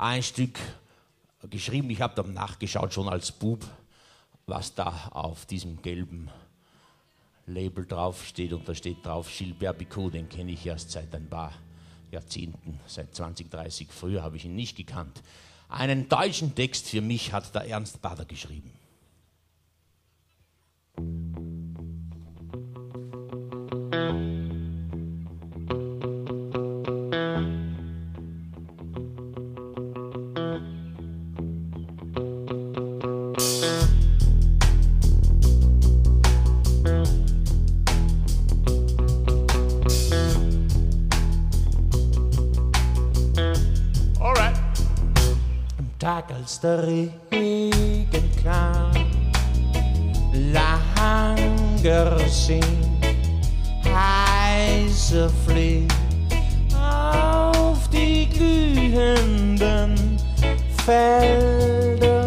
ein Stück geschrieben. Ich habe dann nachgeschaut, schon als Bub, was da auf diesem gelben Label draufsteht. Und da steht drauf Gilbert Bicot, den kenne ich erst seit ein paar Jahrzehnten, seit 20, 30. Früher habe ich ihn nicht gekannt. Einen deutschen Text für mich hat der Ernst Bader geschrieben. Als der Regen kam, langer sind heiße Flieg auf die glühenden Felder,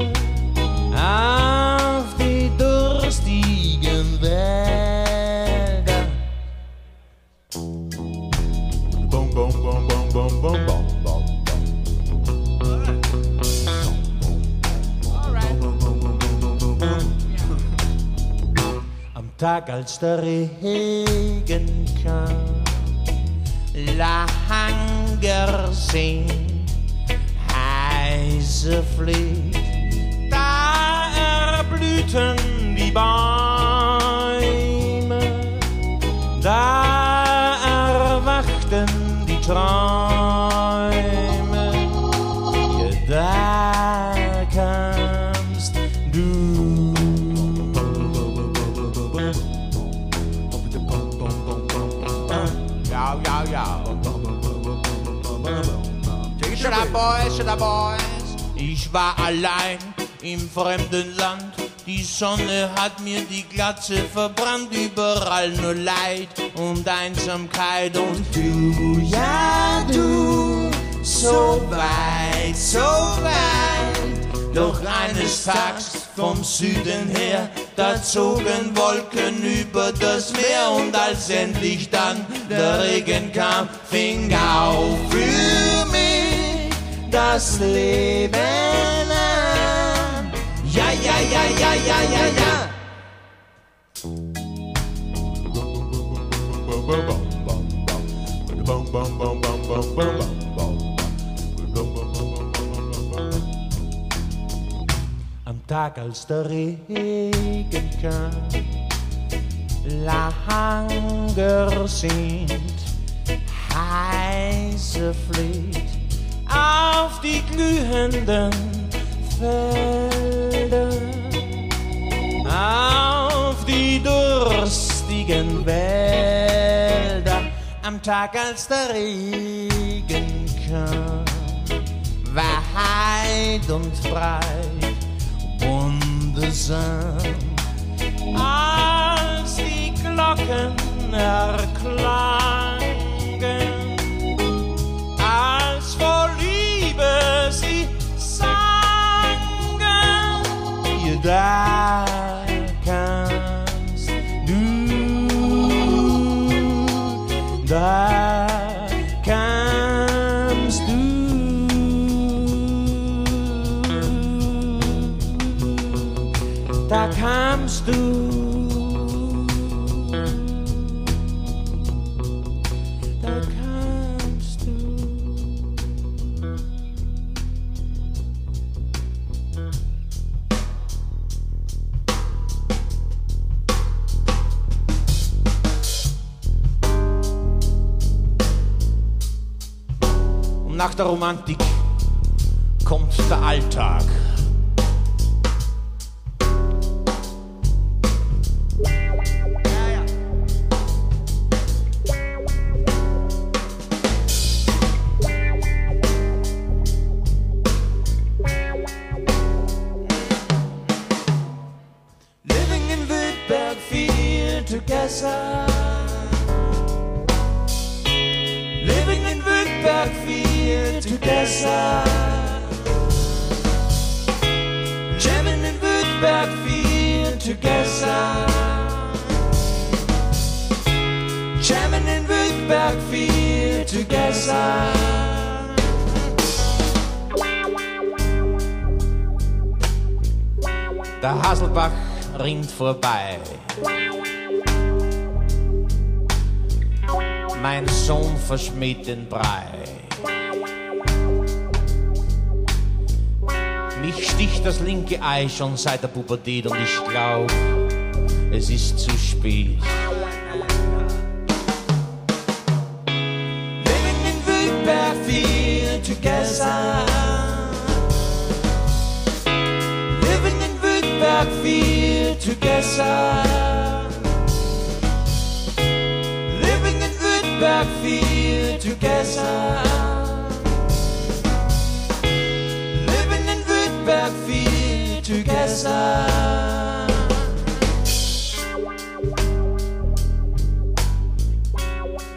auf die durstigen Wälder. Boom, boom, Tag, als der Regen kam, langer sind heiße Pflicht, da erblühten die Bäume, boys, up, boys. Ich war allein im fremden Land. Die Sonne hat mir die Glatze verbrannt, überall nur Leid und Einsamkeit. Und du, ja du, so weit, so weit. Doch eines Tages vom Süden her, da zogen Wolken über das Meer. Und als endlich dann der Regen kam, fing auf für mich das Leben an. Ja, ja, ja, ja, ja, ja, ja. Am Tag, als der Regen kam, langer sind heiße Pflicht auf die glühenden Felder, auf die durstigen Wälder. Am Tag, als der Regen kam, war Heid und breit, wundersam, als die Glocken erklangen da kamst du. Nach der Romantik kommt der Alltag. together. Jamming in Württemberg, wir together. Jamming in Württemberg, wir together. Der Haselbach rinnt vorbei. Mein Sohn verschmäht den Brei. Mich sticht das linke Ei schon seit der Pubertät und ich glaub, es ist zu spät. Living in Wildberg viel together. Living in Wildberg viel together. Living in Wildberg viel together.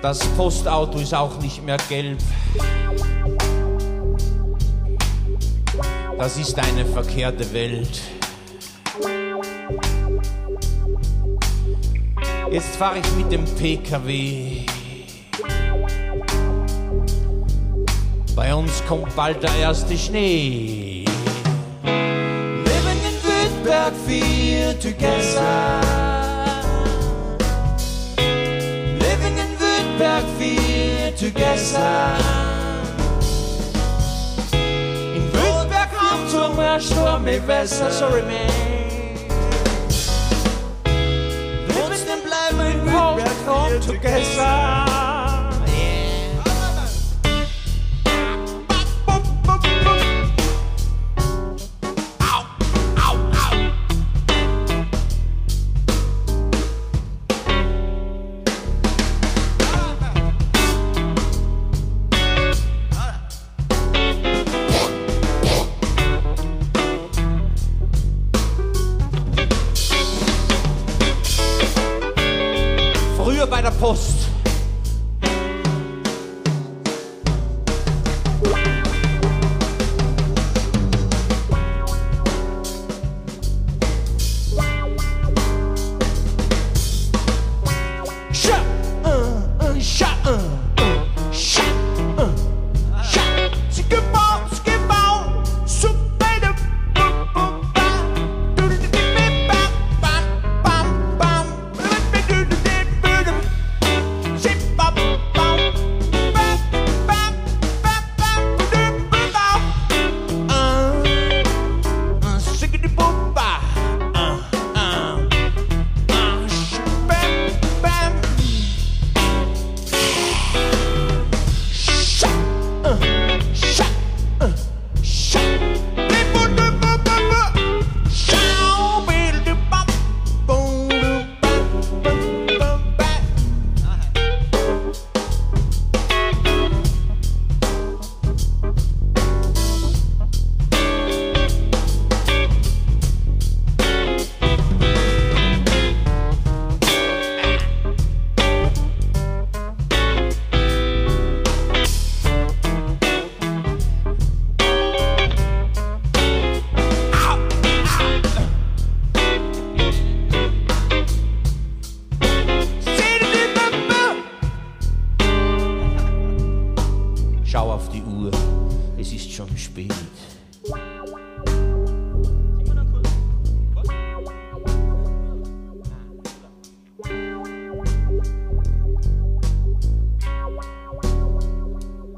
Das Postauto ist auch nicht mehr gelb. Das ist eine verkehrte Welt. Jetzt fahre ich mit dem PKW. Bei uns kommt bald der erste Schnee. Living in Wildberg viel together. Living in Wildberg viel together. In Wildberg kommt zum Sturm im Wasser, sorry man. Trotzdem bleiben wir in Wildberg all together. Die Uhr, es ist schon spät.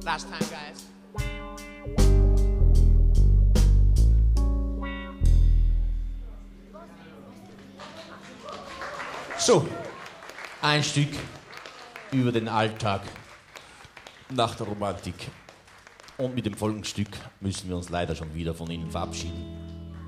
Last time, guys. So, ein Stück über den Alltag nach der Romantik. Und mit dem folgenden Stück müssen wir uns leider schon wieder von Ihnen verabschieden.